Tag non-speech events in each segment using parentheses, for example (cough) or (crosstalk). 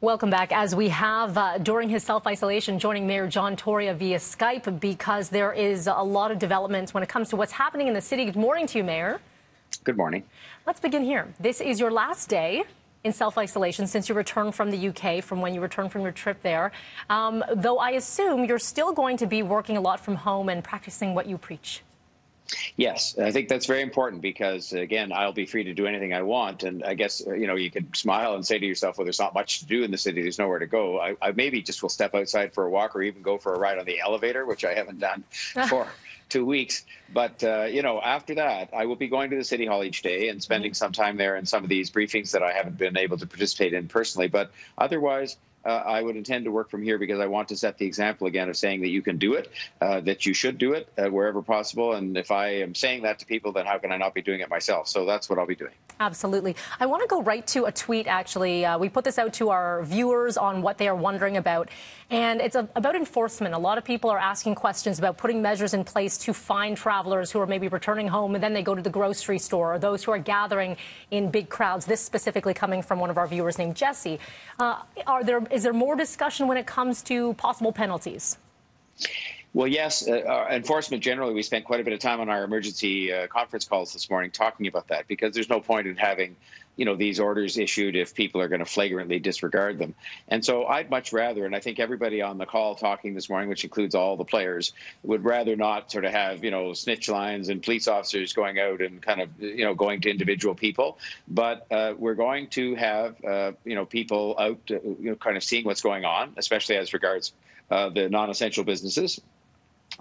Welcome back. As we have uh, during his self isolation, joining Mayor John Tory via Skype because there is a lot of developments when it comes to what's happening in the city. Good morning to you, Mayor. Good morning. Let's begin here. This is your last day in self isolation since you returned from the UK, from when you returned from your trip there. Um, though I assume you're still going to be working a lot from home and practicing what you preach. Yes, I think that's very important because again, I'll be free to do anything I want, and I guess you know you could smile and say to yourself, "Well, there's not much to do in the city. There's nowhere to go." I, I maybe just will step outside for a walk or even go for a ride on the elevator, which I haven't done (laughs) for two weeks. But uh, you know, after that, I will be going to the city hall each day and spending mm-hmm. some time there in some of these briefings that I haven't been able to participate in personally. But otherwise uh, I would intend to work from here because I want to set the example again of saying that you can do it, uh, that you should do it uh, wherever possible. And if I am saying that to people, then how can I not be doing it myself? So that's what I'll be doing. Absolutely. I want to go right to a tweet, actually. Uh, we put this out to our viewers on what they are wondering about. And it's a, about enforcement. A lot of people are asking questions about putting measures in place to find travelers who are maybe returning home and then they go to the grocery store or those who are gathering in big crowds. This specifically coming from one of our viewers named Jesse. Uh, are there is there more discussion when it comes to possible penalties? Well, yes, uh, enforcement generally, we spent quite a bit of time on our emergency uh, conference calls this morning talking about that because there's no point in having, you know, these orders issued if people are going to flagrantly disregard them. And so I'd much rather, and I think everybody on the call talking this morning, which includes all the players, would rather not sort of have, you know, snitch lines and police officers going out and kind of, you know, going to individual people. But uh, we're going to have, uh, you know, people out, uh, you know, kind of seeing what's going on, especially as regards uh, the non-essential businesses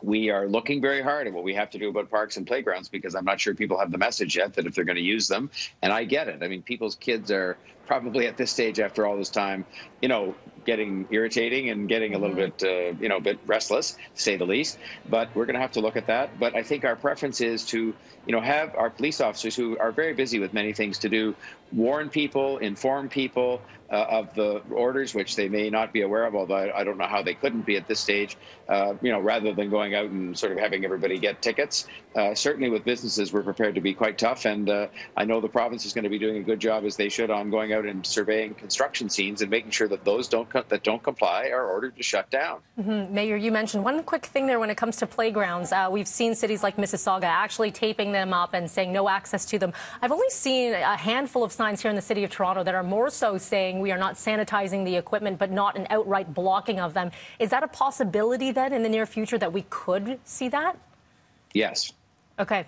we are looking very hard at what we have to do about parks and playgrounds because I'm not sure people have the message yet that if they're going to use them, and I get it. I mean, people's kids are probably at this stage after all this time, you know, getting irritating and getting a little mm-hmm. bit, uh, you know, a bit restless, to say the least. But we're going to have to look at that. But I think our preference is to, you know, have our police officers who are very busy with many things to do, warn people, inform people, uh, of the orders, which they may not be aware of, although I, don't know how they couldn't be at this stage, uh, you know, rather than going out and sort of having everybody get tickets. Uh, certainly with businesses, we're prepared to be quite tough. And uh, I know the province is going to be doing a good job, as they should, on going out and surveying construction scenes and making sure that those don't that don't comply are ordered to shut down. Mm-hmm. Mayor, you mentioned one quick thing there when it comes to playgrounds. Uh, we've seen cities like Mississauga actually taping them up and saying no access to them. I've only seen a handful of signs here in the city of Toronto that are more so saying we are not sanitizing the equipment, but not an outright blocking of them. Is that a possibility then in the near future that we could see that? Yes. Okay.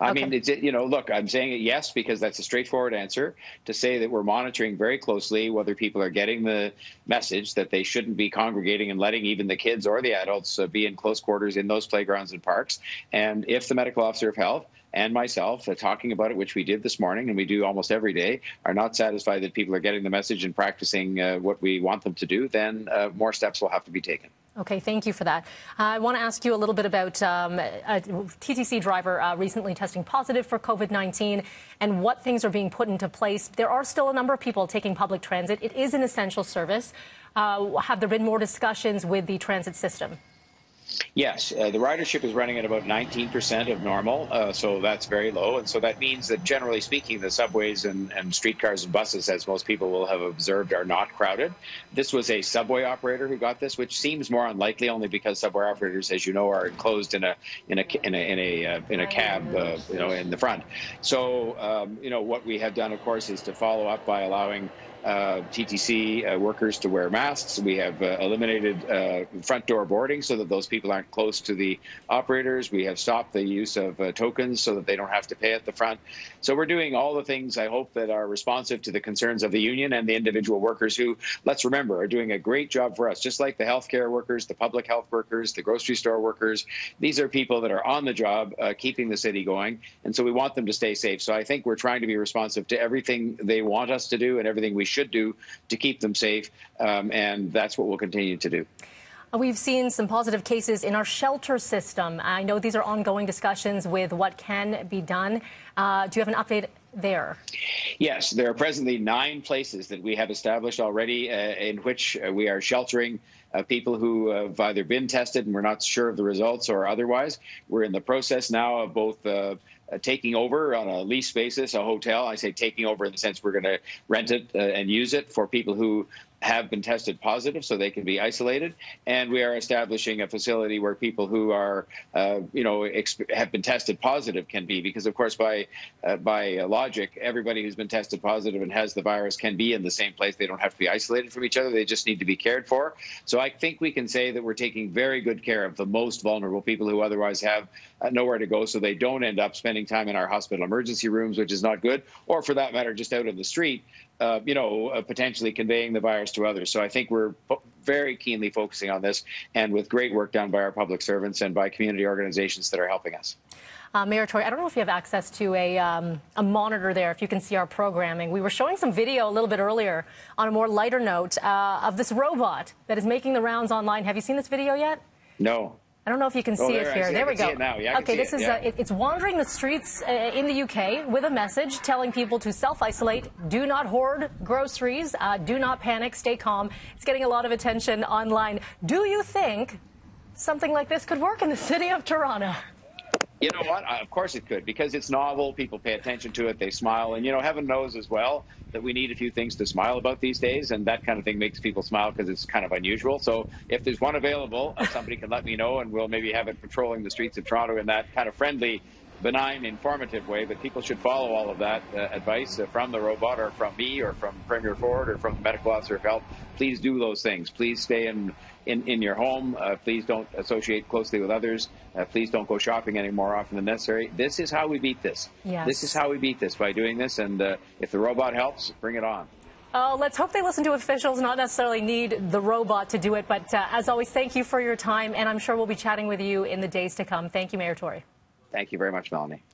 I okay. mean, it's, you know, look, I'm saying it yes because that's a straightforward answer. To say that we're monitoring very closely whether people are getting the message that they shouldn't be congregating and letting even the kids or the adults uh, be in close quarters in those playgrounds and parks. And if the medical officer of health and myself uh, talking about it, which we did this morning and we do almost every day, are not satisfied that people are getting the message and practicing uh, what we want them to do, then uh, more steps will have to be taken. Okay, thank you for that. Uh, I want to ask you a little bit about um, a TTC driver uh, recently testing positive for COVID 19 and what things are being put into place. There are still a number of people taking public transit. It is an essential service. Uh, have there been more discussions with the transit system? Yes, uh, the ridership is running at about 19% of normal, uh, so that's very low. And so that means that generally speaking, the subways and, and streetcars and buses, as most people will have observed, are not crowded. This was a subway operator who got this, which seems more unlikely only because subway operators, as you know, are enclosed in a in a in a in a, uh, in a cab, uh, you know, in the front. So um, you know what we have done, of course, is to follow up by allowing uh, TTC uh, workers to wear masks. We have uh, eliminated uh, front door boarding so that those people aren't close to the operators. We have stopped the use of uh, tokens so that they don't have to pay at the front. So we're doing all the things I hope that are responsive to the concerns of the union and the individual workers who, let's remember, are doing a great job for us, just like the healthcare workers, the public health workers, the grocery store workers. These are people that are on the job, uh, keeping the city going. And so we want them to stay safe. So I think we're trying to be responsive to everything they want us to do and everything we should do to keep them safe. Um, and that's what we'll continue to do. We've seen some positive cases in our shelter system. I know these are ongoing discussions with what can be done. Uh, do you have an update there? Yes, there are presently nine places that we have established already uh, in which uh, we are sheltering uh, people who have either been tested and we're not sure of the results or otherwise. We're in the process now of both uh, taking over on a lease basis a hotel. I say taking over in the sense we're going to rent it uh, and use it for people who have been tested positive, so they can be isolated. And we are establishing a facility where people who are, uh, you know, have been tested positive can be, because of course, by uh, by logic, everybody who's been tested positive and has the virus can be in the same place. They don't have to be isolated from each other. They just need to be cared for. So I think we can say that we're taking very good care of the most vulnerable people who otherwise have uh, nowhere to go, so they don't end up spending time in our hospital emergency rooms, which is not good, or for that matter, just out in the street uh, you know, uh, potentially conveying the virus to others. So I think we're very keenly focusing on this, and with great work done by our public servants and by community organizations that are helping us. Uh, Mayor Tory, I don't know if you have access to a, um, a monitor there, if you can see our programming. We were showing some video a little bit earlier on a more lighter note uh, of this robot that is making the rounds online. Have you seen this video yet? No. I don't know if you can oh, see there, it here. See, there we go. Yeah, okay, this it, is yeah. uh, it, it's wandering the streets uh, in the UK with a message telling people to self-isolate, do not hoard groceries, uh, do not panic, stay calm. It's getting a lot of attention online. Do you think something like this could work in the (laughs) city of Toronto? You know what? Of course it could, because it's novel. People pay attention to it. They smile, and you know, heaven knows as well that we need a few things to smile about these days, and that kind of thing makes people smile because it's kind of unusual. So, if there's one available, uh, somebody can let me know, and we'll maybe have it patrolling the streets of Toronto in that kind of friendly benign, informative way, but people should follow all of that uh, advice uh, from the robot or from me or from Premier Ford or from the medical officer of health. Please do those things. Please stay in in, in your home. Uh, please don't associate closely with others. Uh, please don't go shopping any more often than necessary. This is how we beat this. Yes. This is how we beat this by doing this. And uh, if the robot helps, bring it on. Oh, let's hope they listen to officials, not necessarily need the robot to do it. But uh, as always, thank you for your time, and I'm sure we'll be chatting with you in the days to come. Thank you, Mayor Tory. Thank you very much, Melanie.